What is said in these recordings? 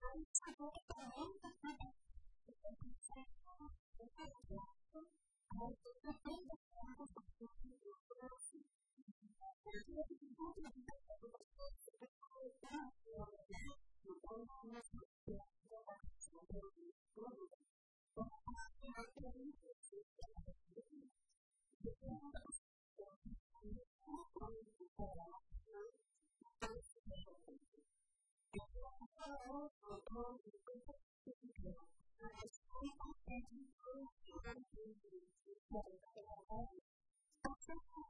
아, 참 차고 했다는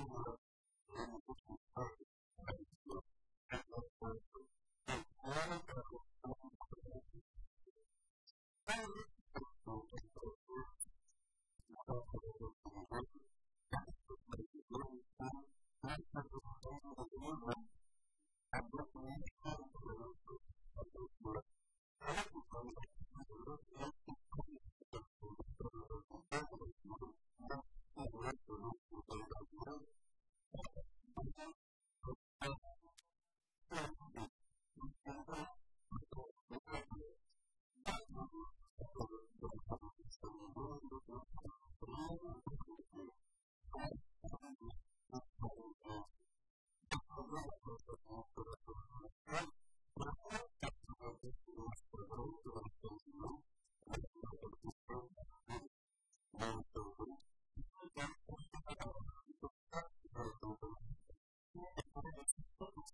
over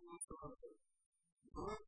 Thank you.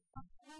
I'm